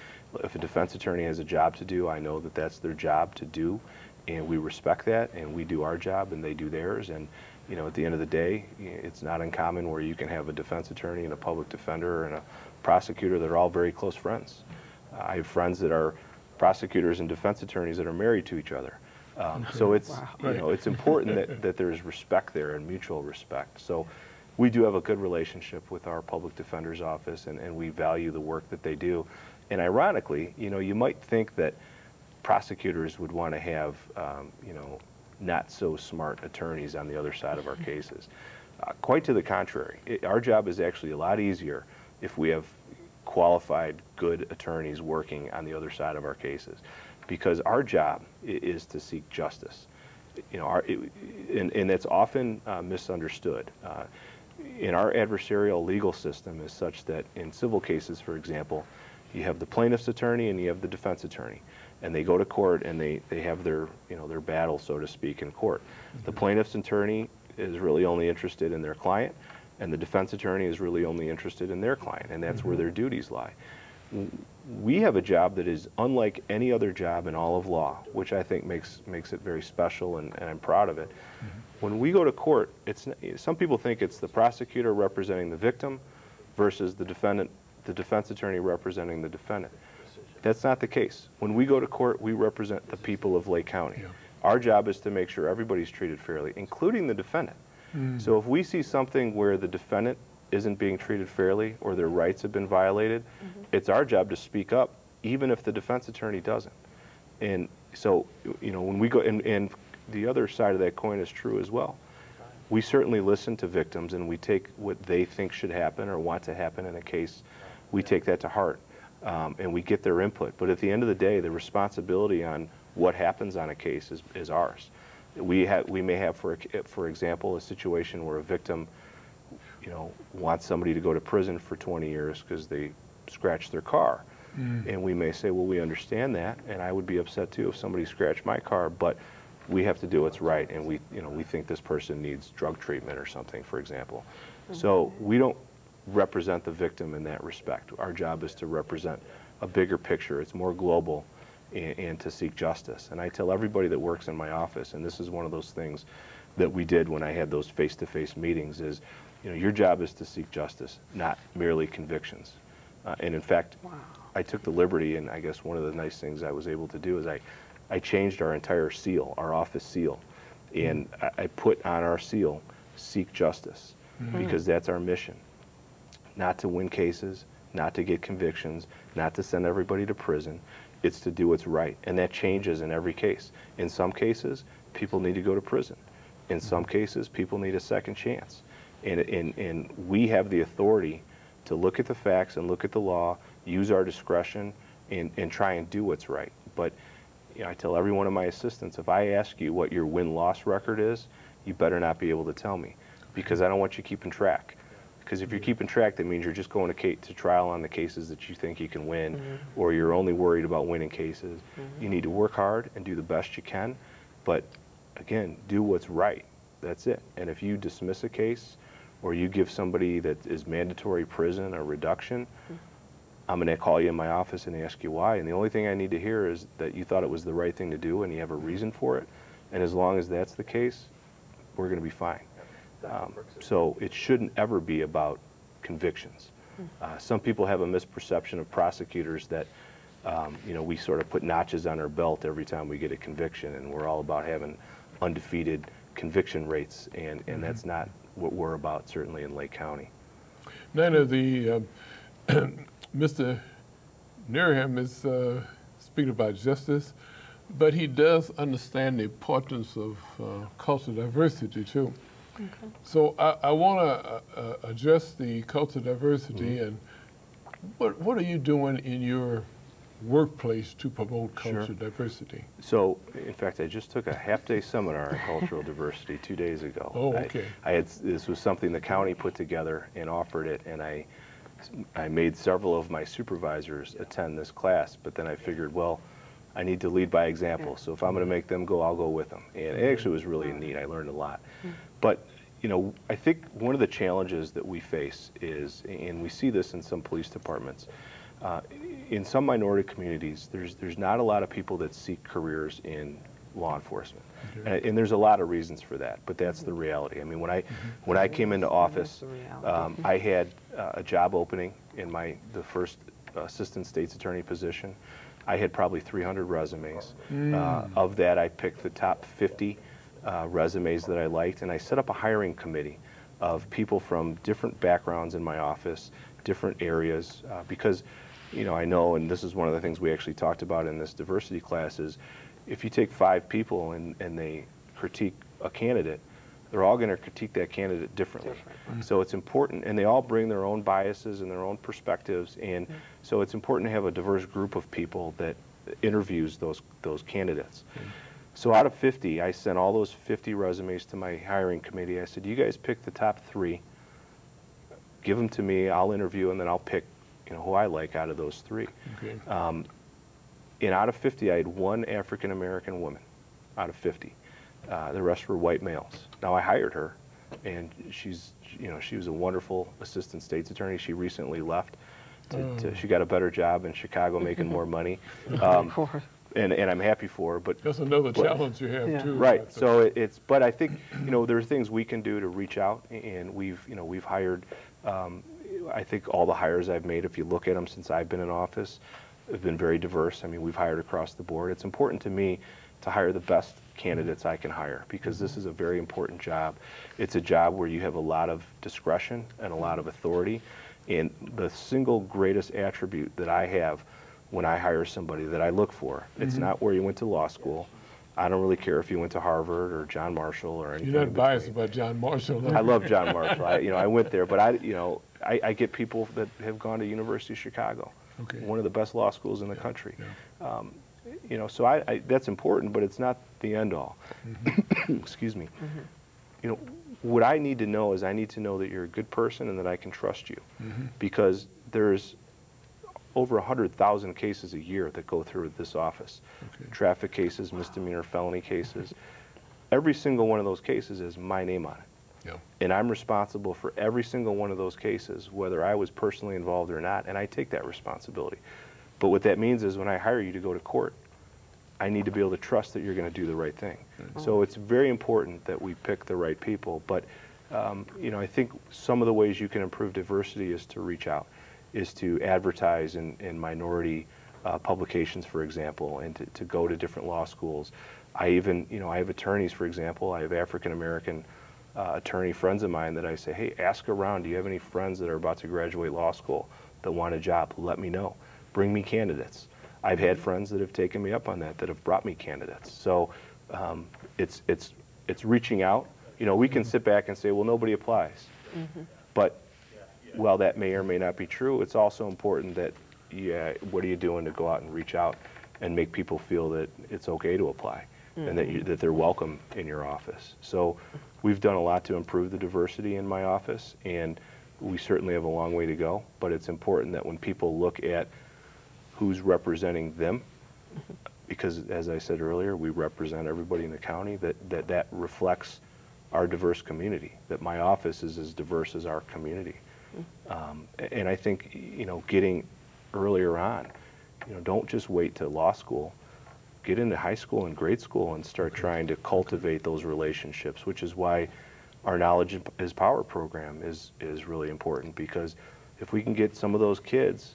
if a defense attorney has a job to do, I know that that's their job to do. And we respect that, and we do our job, and they do theirs. And, you know, at the end of the day, it's not uncommon where you can have a defense attorney and a public defender and a prosecutor that are all very close friends. I have friends that are prosecutors and defense attorneys that are married to each other. Um, so it's you know it's important that, that there's respect there and mutual respect. So we do have a good relationship with our public defender's office, and, and we value the work that they do. And ironically, you know, you might think that prosecutors would want to have um, you know not so smart attorneys on the other side of our cases. Uh, quite to the contrary, it, our job is actually a lot easier if we have qualified, good attorneys working on the other side of our cases because our job is to seek justice. You know, our, it, and, and that's often uh, misunderstood. Uh, in our adversarial legal system is such that in civil cases, for example, you have the plaintiff's attorney and you have the defense attorney, and they go to court and they, they have their you know their battle, so to speak, in court. Mm-hmm. The plaintiff's attorney is really only interested in their client, and the defense attorney is really only interested in their client, and that's mm-hmm. where their duties lie we have a job that is unlike any other job in all of law, which I think makes makes it very special, and, and I'm proud of it. Mm-hmm. When we go to court, it's some people think it's the prosecutor representing the victim versus the defendant, the defense attorney representing the defendant. That's not the case. When we go to court, we represent the people of Lake County. Yeah. Our job is to make sure everybody's treated fairly, including the defendant. Mm. So if we see something where the defendant isn't being treated fairly or their rights have been violated, mm-hmm. it's our job to speak up, even if the defense attorney doesn't. And so, you know, when we go, and, and the other side of that coin is true as well. We certainly listen to victims and we take what they think should happen or want to happen in a case. We take that to heart um, and we get their input. But at the end of the day, the responsibility on what happens on a case is, is ours. We, have, we may have, for, for example, a situation where a victim you know, want somebody to go to prison for 20 years because they scratched their car. Mm. And we may say, well, we understand that, and I would be upset too if somebody scratched my car, but we have to do what's right, and we, you know, we think this person needs drug treatment or something, for example. Mm-hmm. So we don't represent the victim in that respect. Our job is to represent a bigger picture. It's more global, and, and to seek justice. And I tell everybody that works in my office, and this is one of those things that we did when I had those face-to-face meetings, is you know, your job is to seek justice, not merely convictions. Uh, and in fact, wow. I took the liberty, and I guess one of the nice things I was able to do is I, I changed our entire seal, our office seal, and mm. I, I, put on our seal, seek justice, mm. because that's our mission. Not to win cases, not to get convictions, not to send everybody to prison. It's to do what's right, and that changes in every case. In some cases, people need to go to prison. In some mm-hmm. cases, people need a second chance. And, and, and we have the authority to look at the facts and look at the law, use our discretion, and, and try and do what's right. But you know, I tell every one of my assistants, if I ask you what your win-loss record is, you better not be able to tell me because I don't want you keeping track. Because if you're keeping track, that means you're just going to, to trial on the cases that you think you can win, mm-hmm. or you're only worried about winning cases. Mm-hmm. You need to work hard and do the best you can, but again, do what's right. That's it. And if you dismiss a case or you give somebody that is mandatory prison or reduction, mm-hmm. I'm going to call you in my office and ask you why. And the only thing I need to hear is that you thought it was the right thing to do and you have a reason for it. And as long as that's the case, we're going to be fine. Um, so it shouldn't ever be about convictions. Hmm. Uh, some people have a misperception of prosecutors that, um, you know, we sort of put notches on our belt every time we get a conviction, and we're all about having undefeated conviction rates, and, and mm-hmm. that's not what we're about, certainly in Lake County. None of the uh, Mr. Nerheim is uh, speaking about justice, but he does understand the importance of uh, cultural diversity too. Okay. So I, I want to uh, uh, address the cultural diversity mm-hmm. and what what are you doing in your workplace to promote cultural sure. diversity? So, in fact, I just took a half-day seminar on cultural diversity two days ago. Oh, okay. I, I, had this was something the county put together and offered it, and I I made several of my supervisors attend this class. But then I figured, well, I need to lead by example. So if I'm going to make them go, I'll go with them. And it actually was really neat. I learned a lot. But you know, I think one of the challenges that we face is, and we see this in some police departments, uh, in some minority communities, there's there's not a lot of people that seek careers in law enforcement, okay. and, and, there's a lot of reasons for that. But that's mm-hmm. the reality. I mean, when I mm-hmm. when I came into office, um, I had uh, a job opening in my the first assistant state's attorney position. I had probably 300 resumes. Mm. Uh, of that, I picked the top 50 uh, resumes that I liked, and I set up a hiring committee of people from different backgrounds in my office, different areas, uh, because you know, I know, and this is one of the things we actually talked about in this diversity class is if you take five people and, and they critique a candidate, they're all going to critique that candidate differently. Different. So it's important, and they all bring their own biases and their own perspectives, and mm-hmm. so it's important to have a diverse group of people that interviews those those candidates. Mm-hmm. So out of 50, I sent all those 50 resumes to my hiring committee. I said, "You guys pick the top three. Give them to me. I'll interview, and then I'll pick you know, who I like out of those three. Okay. Um, and out of 50, I had one African American woman out of 50. Uh, the rest were white males. Now I hired her, and she's, you know, she was a wonderful assistant state's attorney. She recently left. To, to, mm. she got a better job in Chicago, making more money. Um, and, and I'm happy for her. But that's another but, challenge you have yeah. too. Right. So it, it's, but I think you know there are things we can do to reach out, and we've you know we've hired um, I think all the hires I've made, if you look at them since I've been in office, have been very diverse. I mean, we've hired across the board. It's important to me to hire the best candidates I can hire because this is a very important job. It's a job where you have a lot of discretion and a lot of authority. And the single greatest attribute that I have when I hire somebody that I look for, it's mm-hmm. not where you went to law school. I don't really care if you went to Harvard or John Marshall or anything. You're not biased about John Marshall. I love John Marshall. I, you know, I went there, but I, you know, I, I, get people that have gone to University of Chicago, okay. one of the best law schools in the yeah, country. Yeah. Um, you know, so I, I, that's important, but it's not the end all. Mm-hmm. Excuse me. Mm-hmm. You know, what I need to know is I need to know that you're a good person and that I can trust you, mm-hmm. because there's over 100,000 cases a year that go through this office. Okay. Traffic cases, misdemeanor, felony cases. Every single one of those cases has my name on it. Yeah. And I'm responsible for every single one of those cases, whether I was personally involved or not, and I take that responsibility. But what that means is when I hire you to go to court, I need to be able to trust that you're going to do the right thing. Mm-hmm. So it's very important that we pick the right people. But um, you know, I think some of the ways you can improve diversity is to reach out, is to advertise in, in minority uh, publications, for example, and to, to go to different law schools. I even, you know, I have attorneys, for example, I have African American uh, attorney friends of mine that I say, hey, ask around. Do you have any friends that are about to graduate law school that want a job? Let me know. Bring me candidates. I've had friends that have taken me up on that, that have brought me candidates. So um, it's, it's, it's reaching out. You know, we can sit back and say, well, nobody applies. Mm-hmm. But while that may or may not be true, it's also important that, yeah, what are you doing to go out and reach out and make people feel that it's okay to apply mm-hmm. and that, you, that they're welcome in your office. So we've done a lot to improve the diversity in my office, and we certainly have a long way to go. But it's important that when people look at who's representing them, because as I said earlier, we represent everybody in the county, that that, that reflects our diverse community, that my office is as diverse as our community. Um, and I think, you know, getting earlier on, you know, don't just wait to law school. Get into high school and grade school and start trying to cultivate those relationships, which is why our Knowledge is Power program is, is really important. Because if we can get some of those kids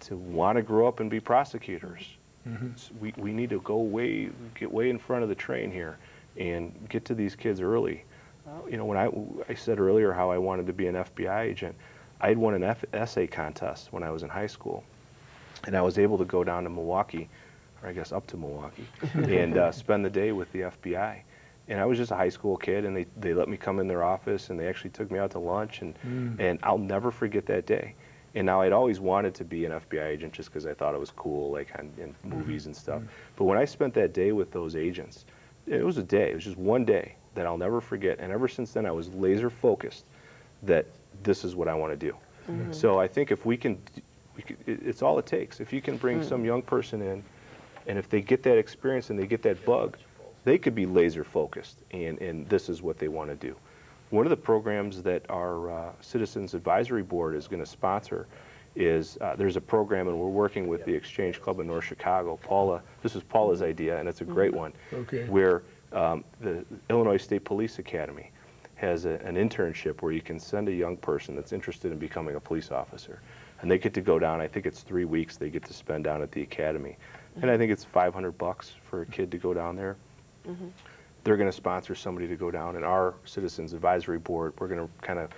to want to grow up and be prosecutors, mm-hmm. we, we need to go way, get way in front of the train here and get to these kids early. Uh, you know, when I, I said earlier how I wanted to be an FBI agent, I had won an F essay contest when I was in high school, and I was able to go down to Milwaukee, or I guess up to Milwaukee, and uh, spend the day with the FBI. And I was just a high school kid, and they, they let me come in their office, and they actually took me out to lunch, and, Mm. and I'll never forget that day. And now I'd always wanted to be an FBI agent just because I thought it was cool, like on, in Mm-hmm. movies and stuff. Mm-hmm. But when I spent that day with those agents, it was a day. It was just one day that I'll never forget. And ever since then, I was laser focused that this is what I want to do. Mm-hmm. So I think if we can, we can, it's all it takes. If you can bring some mm. young person in, and if they get that experience and they get that bug, they could be laser focused, and, and this is what they want to do. One of the programs that our uh, Citizens Advisory Board is going to sponsor is uh, there's a program, and we're working with the Exchange Club in North Chicago. Paula, this is Paula's idea, and it's a great one. Okay. Where um, the Illinois State Police Academy has a, an internship where you can send a young person that's interested in becoming a police officer. And they get to go down, I think it's three weeks they get to spend down at the academy. And I think it's 500 bucks for a kid to go down there. They're going to sponsor somebody to go down, and our Citizens Advisory Board, we're going to kind of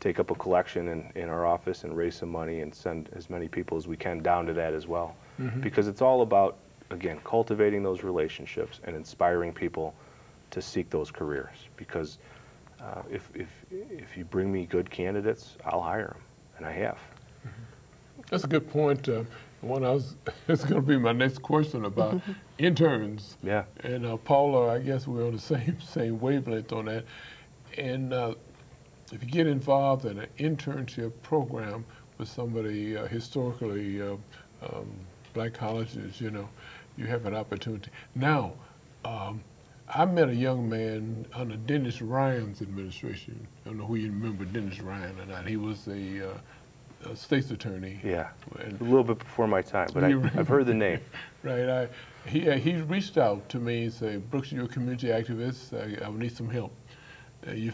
take up a collection in, in our office and raise some money and send as many people as we can down to that as well. Because it's all about, again, cultivating those relationships and inspiring people to seek those careers. Because uh, if, if, if you bring me good candidates, I'll hire them, and I have. That's a good point. Uh, one I was, it's going to be my next question about interns. Yeah. And uh, Paula, I guess we're on the same same wavelength on that. And uh, if you get involved in an internship program with somebody uh, historically uh, um, black colleges, you know, you have an opportunity. Now, um, I met a young man under Dennis Ryan's administration. I don't know who you remember Dennis Ryan or not. He was a, uh, state's attorney. Yeah. And- A little bit before my time, but I, I've heard the name. Right. I, he uh, he reached out to me and said, Brooks, you're a community activist. I, I would need some help. Uh, you,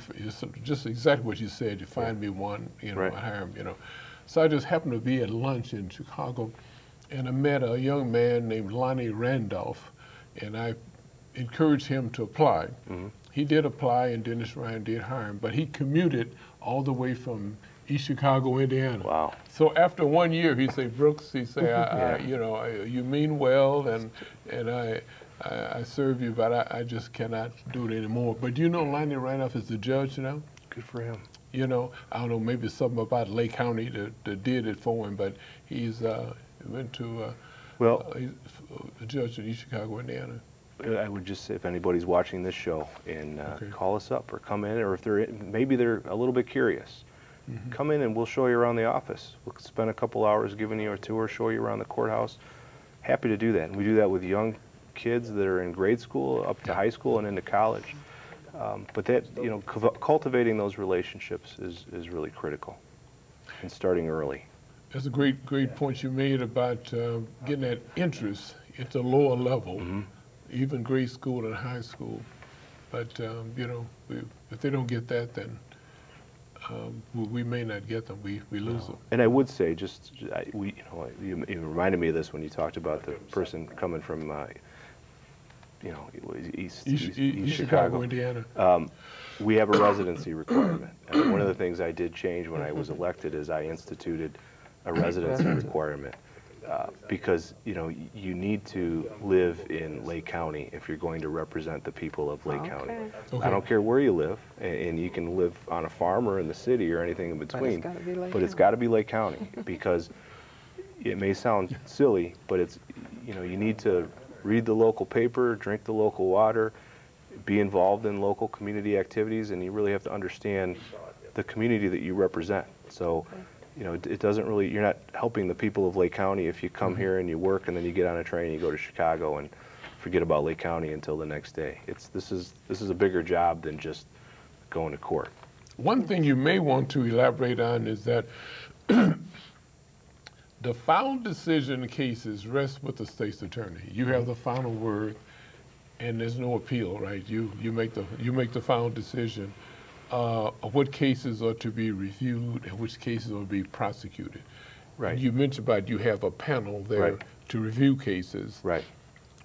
just exactly what you said. You find me one, you know, Right. I hire him, you know. So I just happened to be at lunch in Chicago, and I met a young man named Lonnie Randolph, and I encouraged him to apply. Mm-hmm. He did apply, and Dennis Ryan did hire him, but he commuted all the way from East Chicago, Indiana. Wow. So after one year, he said, Brooks, he said, I, I, you know, I, you mean well, and and I, I, I serve you, but I, I just cannot do it anymore. But you know, Lonnie Randolph is the judge now. Good for him. You know, I don't know, maybe something about Lake County that, that did it for him, but he's uh, went to uh, Well, uh, he's a judge in East Chicago, Indiana. I would just say if anybody's watching this show and uh, Okay. call us up or come in, or if they're maybe they're a little bit curious, come in and we'll show you around the office. We'll spend a couple hours giving you a tour, show you around the courthouse. Happy to do that, and we do that with young kids that are in grade school up to high school and into college. Um, but that you know, cu- cultivating those relationships is is really critical, and starting early. That's a great, great point you made about uh, getting that interest at the lower level, Mm-hmm. even grade school and high school. But um, you know, if they don't get that, then um, we, we may not get them. We, we lose them. And I would say, just I, we, you know, you, you reminded me of this when you talked about the person coming from, uh, you know, East, East, East, East, East Chicago, Chicago. Indiana. Um, we have a residency requirement. And one of the things I did change when I was elected is I instituted a residency requirement. Uh, because, you know, you need to live in Lake County if you're going to represent the people of Lake County. Okay. Okay. I don't care where you live, and, and you can live on a farm or in the city or anything in between. gotta be Lake but it's got to be Lake County because it may sound silly, but it's, you know, you need to read the local paper, drink the local water, be involved in local community activities, and you really have to understand the community that you represent. So, you know, it, it doesn't really, you're not helping the people of Lake County if you come mm-hmm. here and you work and then you get on a train and you go to Chicago and forget about Lake County until the next day. It's, this is, this is a bigger job than just going to court. One thing you may want to elaborate on is that the final decision cases rest with the state's attorney. You have the final word, and there's no appeal, right? You you make the you make the final decision uh, what cases are to be reviewed and which cases are to be prosecuted. Right. You mentioned about you have a panel there Right. to review cases, Right.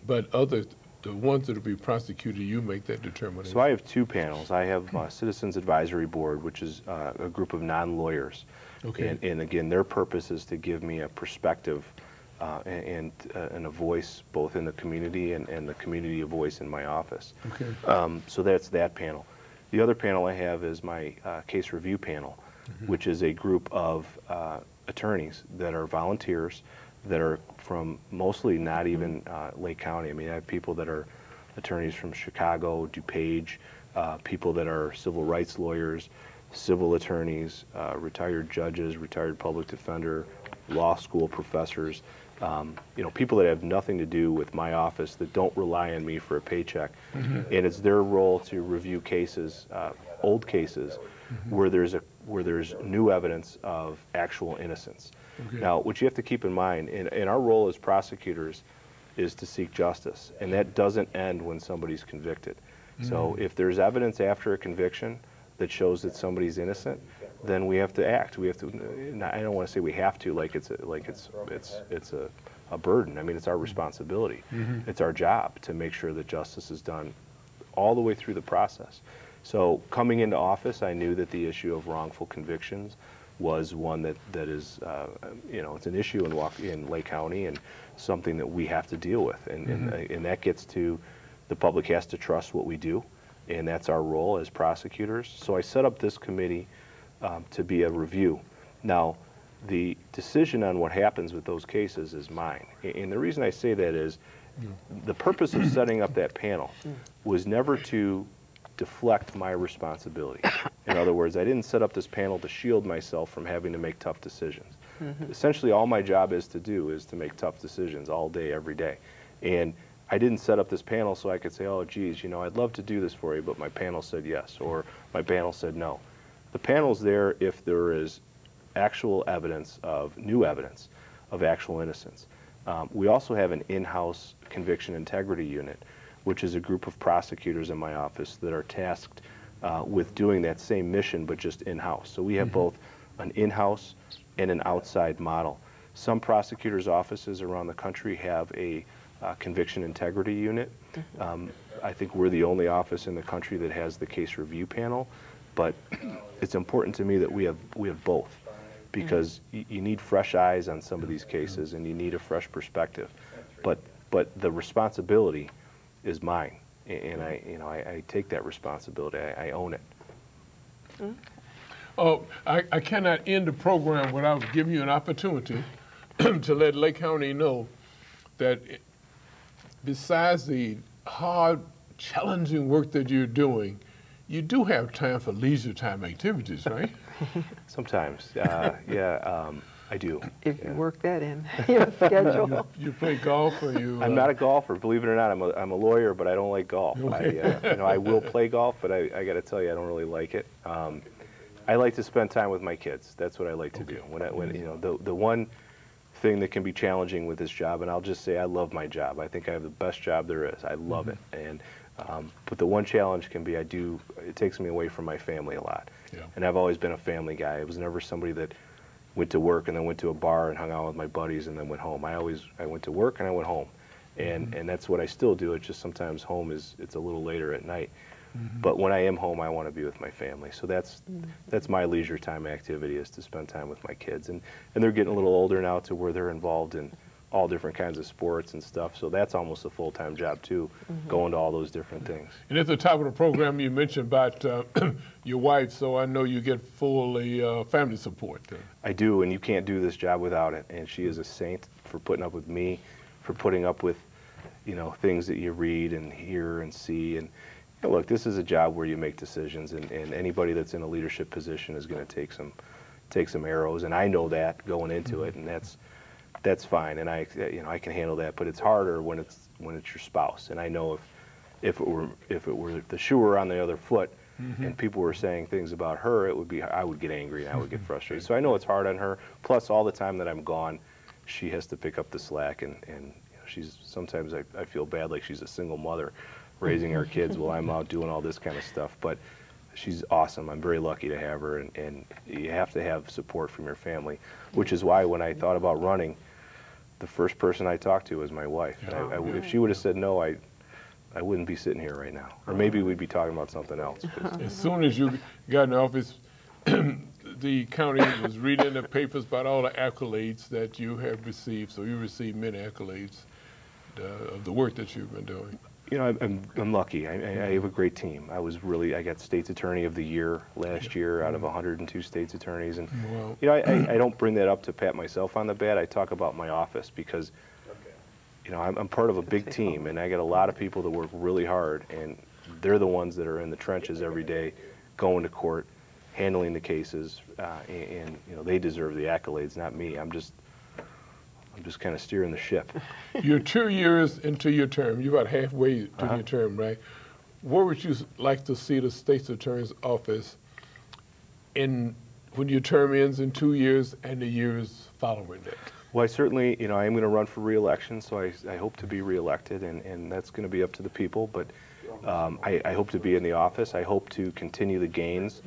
but other the ones that will be prosecuted, you make that determination? So I have two panels. I have uh, Citizens Advisory Board, which is uh, a group of non-lawyers. Okay. And, and again, their purpose is to give me a perspective uh, and, and, uh, and a voice both in the community and, and the community a voice in my office. Okay. Um, so that's that panel. The other panel I have is my uh, case review panel, which is a group of uh, attorneys that are volunteers that are from mostly not even uh, Lake County. I mean, I have people that are attorneys from Chicago, DuPage, uh, people that are civil rights lawyers, civil attorneys, uh, retired judges, retired public defender, law school professors, um, you know, people that have nothing to do with my office that don't rely on me for a paycheck. And it's their role to review cases, uh, old cases, where there's a where there's new evidence of actual innocence. Okay. Now, what you have to keep in mind, and, and our role as prosecutors is to seek justice, and that doesn't end when somebody's convicted. So if there's evidence after a conviction that shows that somebody's innocent, then we have to act. We have to. I don't want to say we have to, like it's a, like it's it's it's a, a burden. I mean, it's our responsibility. It's our job to make sure that justice is done all the way through the process. So coming into office, I knew that the issue of wrongful convictions was one that, that is, uh, you know, it's an issue in, Walk, in Lake County and something that we have to deal with. And, and, uh, and that gets to the public has to trust what we do, and that's our role as prosecutors. So I set up this committee um, to be a review. Now, the decision on what happens with those cases is mine. And the reason I say that is mm. the purpose of setting up that panel mm. was never to deflect my responsibility. In other words, I didn't set up this panel to shield myself from having to make tough decisions. Mm-hmm. Essentially, all my job is to do is to make tough decisions all day, every day. And I didn't set up this panel so I could say, oh, geez, you know, I'd love to do this for you, but my panel said yes, or my panel said no. The panel's there if there is actual evidence of, new evidence of actual innocence. Um, we also have an in-house conviction integrity unit, which is a group of prosecutors in my office that are tasked uh, with doing that same mission, but just in-house. So we have both an in-house and an outside model. Some prosecutors' offices around the country have a uh, conviction integrity unit. Um, I think we're the only office in the country that has the case review panel, but it's important to me that we have we have both because mm-hmm. y- you need fresh eyes on some of these cases and you need a fresh perspective. But but the responsibility is mine, and I you know I, I take that responsibility. I, I own it. Oh, I, I cannot end the program without giving you an opportunity to let Lake County know that it- besides the hard, challenging work that you're doing, you do have time for leisure time activities, right? Sometimes, uh, yeah, um, I do. If you work that in your schedule. you play golf or you? I'm uh, not a golfer, believe it or not. I'm a, I'm a lawyer, but I don't like golf. I, uh, you know, I will play golf, but I, I got to tell you, I don't really like it. Um, I like to spend time with my kids. That's what I like to do. When, I, when you know, the the one thing that can be challenging with this job, and I'll just say I love my job. I think I have the best job there is. I love it, and um, but the one challenge can be I do. It takes me away from my family a lot, Yeah. and I've always been a family guy. I was never somebody that went to work and then went to a bar and hung out with my buddies and then went home. I always I went to work and I went home, and mm-hmm. and that's what I still do. It's just sometimes home is it's a little later at night. Mm-hmm. But when I am home, I want to be with my family. So that's mm-hmm. that's my leisure time activity is to spend time with my kids, and and they're getting a little older now to where they're involved in all different kinds of sports and stuff. So that's almost a full time job too, going to all those different things. And at the top of the program, you mentioned about uh, your wife, so I know you get fully uh, family support. uh. I do, and you can't do this job without it. And she is a saint for putting up with me, for putting up with, you know, things that you read and hear and see. And you know, look, this is a job where you make decisions, and, and anybody that's in a leadership position is going to take some, take some arrows. And I know that going into it, and that's, that's fine. And I, you know, I can handle that. But it's harder when it's when it's your spouse. And I know if, if it were if it were the shoe were on the other foot, mm-hmm. and people were saying things about her, it would be I would get angry and I would get mm-hmm. frustrated. So I know it's hard on her. Plus, all the time that I'm gone, she has to pick up the slack, and and you know, she's sometimes I, I feel bad like she's a single mother, raising her kids while I'm out doing all this kind of stuff. But she's awesome. I'm very lucky to have her, and, and you have to have support from your family, which is why when I thought about running, the first person I talked to was my wife. And I, I- if she would have said no, I I wouldn't be sitting here right now. Or maybe we'd be talking about something else. As soon as you got in office, the county was reading the papers about all the accolades that you have received. So you received many accolades uh, of the work that you've been doing. You know, I'm, I'm, I'm lucky. I, I I have a great team. I was really, I got State's Attorney of the Year last year out of 102 State's Attorneys. And, Wow. you know, I, I, I don't bring that up to pat myself on the back. I talk about my office because, you know, I'm, I'm part of a big team and I got a lot of people that work really hard and they're the ones that are in the trenches every day, going to court, handling the cases, uh, and, and, you know, they deserve the accolades, not me. I'm just, I'm just kind of steering the ship. You're two years into your term. You're about halfway to Uh-huh. your term, right? Where would you like to see the state's attorney's office in when your term ends in two years and the years following that? Well, I certainly, you know, I am going to run for reelection, so I, I hope to be reelected, and, and that's going to be up to the people. But um, I, I hope to be in the office. I hope to continue the gains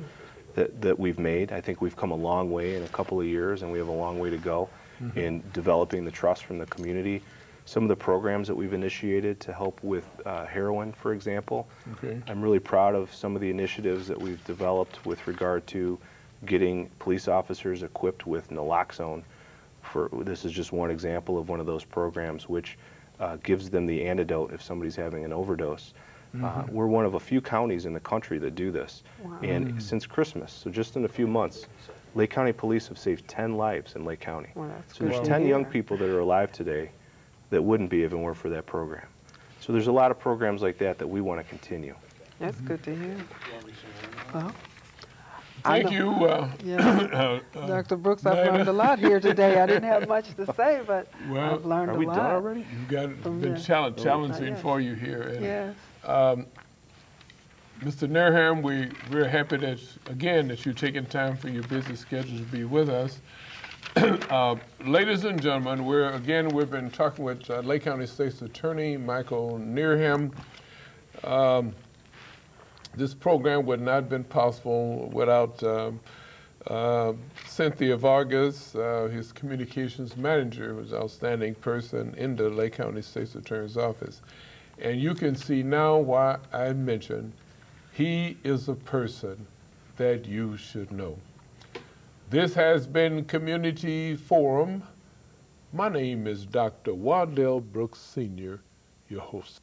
that, that we've made. I think we've come a long way in a couple of years, and we have a long way to go in developing the trust from the community. Some of the programs that we've initiated to help with uh, heroin, for example. Okay. I'm really proud of some of the initiatives that we've developed with regard to getting police officers equipped with naloxone. For this is just one example of one of those programs which uh, gives them the antidote if somebody's having an overdose. Uh, we're one of a few counties in the country that do this, and since Christmas, so just in a few months, Lake County Police have saved 10 lives in Lake County. Well, that's so there's 10 young people that are alive today that wouldn't be if it weren't for that program. So there's a lot of programs like that that we want to continue. That's good to hear. Well, Thank you. Uh, Yeah. uh, uh, Dr. Brooks, I've Nina. learned a lot here today. I didn't have much to say, but Well, I've learned a lot. Are a we lot. done already? You've got From been the- challenging yet. for you here. And, Yes. Mr. Nerheim, we, we're happy that, again, that you're taking time from your busy schedule to be with us. uh, ladies and gentlemen, we're, again, we've been talking with uh, Lake County State's Attorney Michael Nerheim. Um, this program would not have been possible without um, uh, Cynthia Vargas, uh, his communications manager, who's an outstanding person in the Lake County State's Attorney's Office. And you can see now why I mentioned he is a person that you should know. This has been Community Forum. My name is Dr. Waddell Brooks Sr., your host.